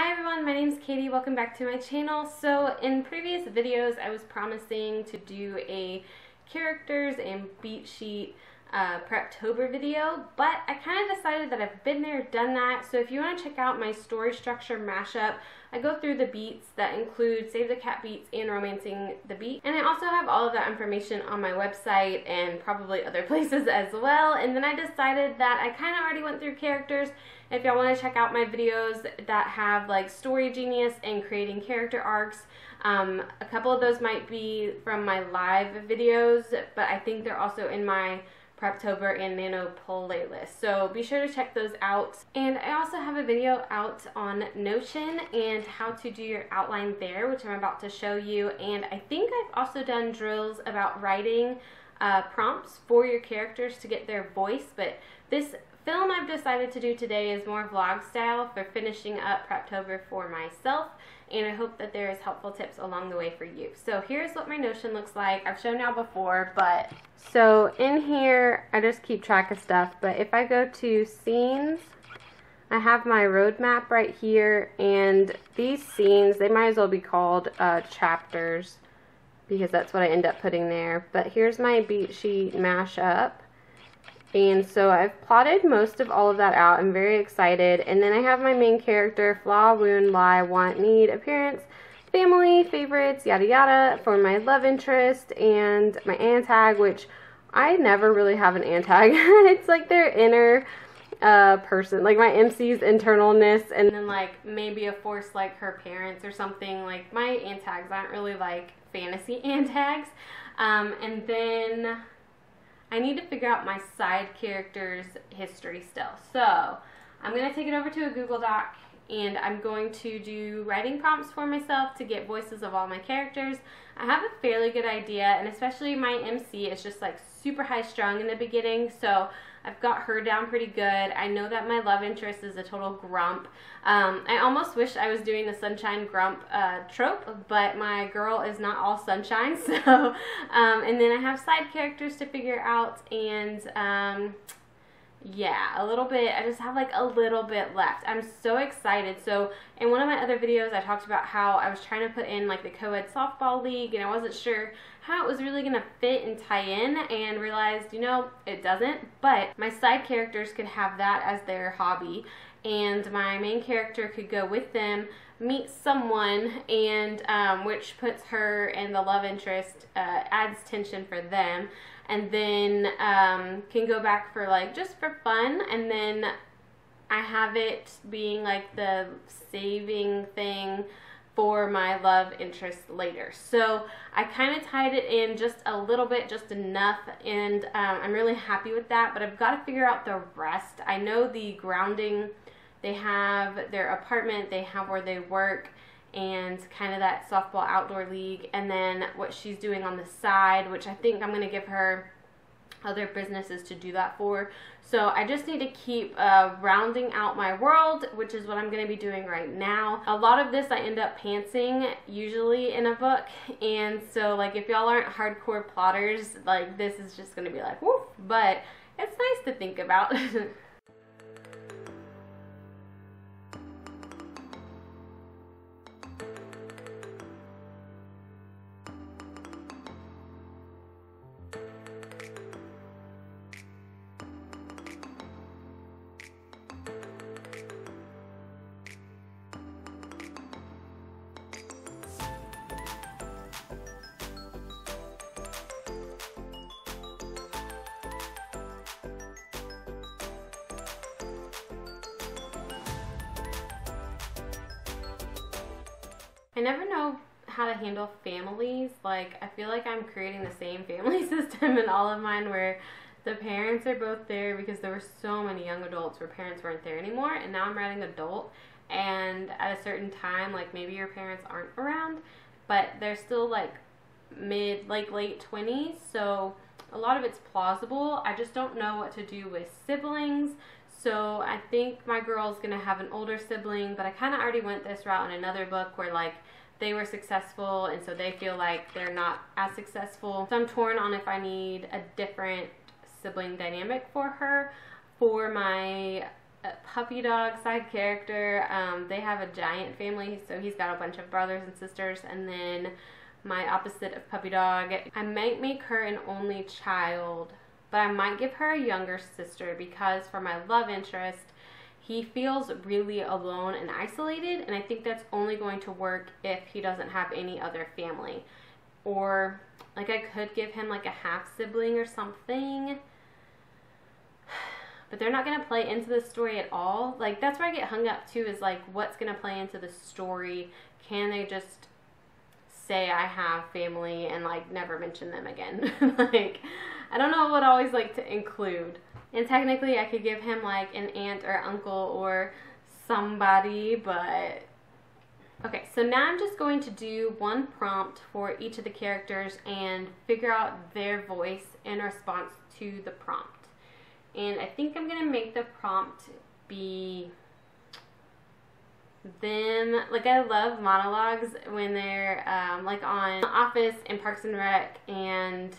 Hi everyone, my name is Katie. Welcome back to my channel. So in previous videos I was promising to do a characters and beat sheet uh, Preptober video, but I kind of decided that I've been there, done that. So if you want to check out my story structure mashup, I go through the beats that include Save the Cat beats and Romancing the Beat. And I also have all of that information on my website and probably other places as well. And then I decided that I kind of already went through characters. If y'all want to check out my videos that have like Story Genius and creating character arcs, um, a couple of those might be from my live videos, but I think they're also in my Preptober and Nano playlist. So be sure to check those out. And I also have a video out on Notion and how to do your outline there, which I'm about to show you. And I think I've also done drills about writing uh, prompts for your characters to get their voice, but this film I've decided to do today is more vlog style for finishing up Preptober for myself and I hope that there is helpful tips along the way for you. So here's what my Notion looks like. I've shown y'all before, but so in here, I just keep track of stuff, but if I go to scenes, I have my roadmap right here, and these scenes, they might as well be called uh, chapters, because that's what I end up putting there. But here's my beat sheet mashup. And so I've plotted most of all of that out. I'm very excited. And then I have my main character, flaw, wound, lie, want, need, appearance, family, favorites, yada yada, for my love interest, and my antag, which I never really have an antag. it's like their inner uh, person, like my MC's internalness, and then like maybe a force like her parents or something. Like my antags aren't really like fantasy antags. Um, and then I need to figure out my side character's history still. So I'm going to take it over to a Google Doc and I'm going to do writing prompts for myself to get voices of all my characters. I have a fairly good idea and especially my MC is just like super high strung in the beginning so I've got her down pretty good. I know that my love interest is a total grump. Um, I almost wish I was doing the sunshine grump uh, trope, but my girl is not all sunshine. So, um, and then I have side characters to figure out, and um, yeah, a little bit. I just have like a little bit left. I'm so excited. So in one of my other videos, I talked about how I was trying to put in like the co-ed softball league and I wasn't sure how it was really going to fit and tie in and realized, you know, it doesn't. But my side characters could have that as their hobby and my main character could go with them meet someone and um, which puts her and the love interest uh, adds tension for them and then um, can go back for like just for fun and then I have it being like the saving thing for my love interest later. So I kind of tied it in just a little bit, just enough, and um, I'm really happy with that, but I've got to figure out the rest. I know the grounding, they have their apartment, they have where they work, and kind of that softball outdoor league and then what she's doing on the side which I think I'm going to give her other businesses to do that for. So I just need to keep uh, rounding out my world, which is what I'm going to be doing right now. A lot of this I end up pantsing usually in a book. And so like if y'all aren't hardcore plotters, like this is just going to be like woof. But it's nice to think about. I never know how to handle families. Like, I feel like I'm creating the same family system in all of mine where the parents are both there because there were so many young adults where parents weren't there anymore. And now I'm writing adult. And at a certain time, like maybe your parents aren't around, but they're still like mid, like late 20s. So a lot of it's plausible. I just don't know what to do with siblings. So I think my girl's gonna have an older sibling, but I kind of already went this route in another book where like they were successful and so they feel like they're not as successful. So I'm torn on if I need a different sibling dynamic for her. For my puppy dog side character. Um, they have a giant family, so he's got a bunch of brothers and sisters, and then my opposite of puppy dog. I might make her an only child, but I might give her a younger sister because for my love interest, he feels really alone and isolated, and I think that's only going to work if he doesn't have any other family. Or, like, I could give him like a half sibling or something but they're not going to play into the story at all. Like that's where I get hung up too is like what's going to play into the story? Can they just say I have family and like never mention them again? like I don't know what I always like to include. And technically I could give him like an aunt or uncle or somebody, but Okay, so now I'm just going to do one prompt for each of the characters and figure out their voice in response to the prompt. And I think I'm going to make the prompt be them. Like, I love monologues when they're um, like on Office and Parks and Rec and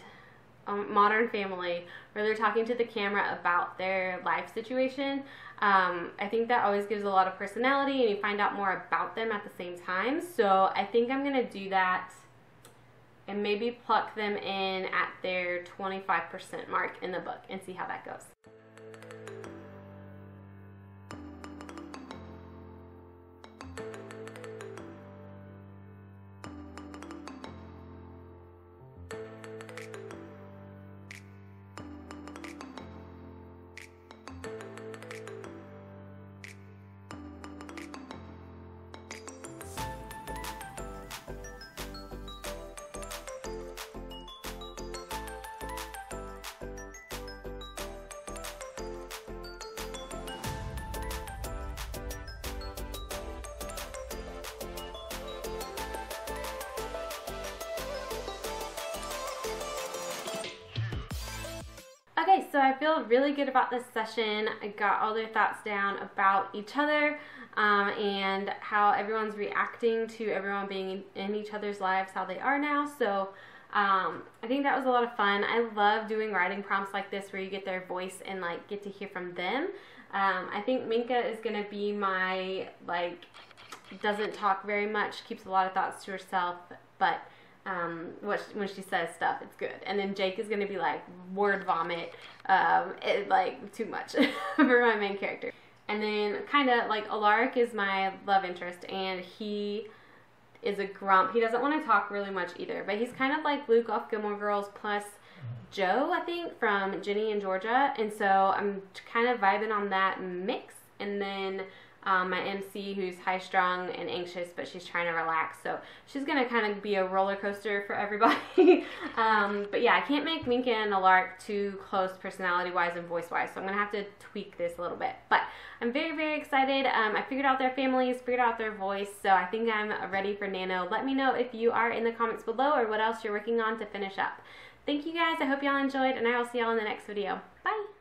um, Modern Family, where they're talking to the camera about their life situation. Um, I think that always gives a lot of personality and you find out more about them at the same time. So I think I'm to do that and maybe pluck them in at their 25% mark in the book and see how that goes. Okay, so I feel really good about this session. I got all their thoughts down about each other um, and how everyone's reacting to everyone being in each other's lives, how they are now. So um, I think that was a lot of fun. I love doing writing prompts like this where you get their voice and like get to hear from them. Um, I think Minka is going to be my like doesn't talk very much, keeps a lot of thoughts to herself, but um, what she, when she says stuff, it's good. And then Jake is gonna be like word vomit, um, it, like too much for my main character. And then kind of like Alaric is my love interest, and he is a grump. He doesn't want to talk really much either, but he's kind of like Luke off Gilmore Girls plus Joe, I think, from Ginny and Georgia. And so I'm kind of vibing on that mix. And then um, my MC who's high strung and anxious, but she's trying to relax. So she's going to kind of be a roller coaster for everybody. um, but yeah, I can't make Minka and Alaric too close personality wise and voice wise. So I'm going to have to tweak this a little bit. But I'm very, very excited. Um, I figured out their families, figured out their voice. So I think I'm ready for Nano. Let me know if you are in the comments below or what else you're working on to finish up. Thank you guys. I hope y'all enjoyed and I will see y'all in the next video. Bye.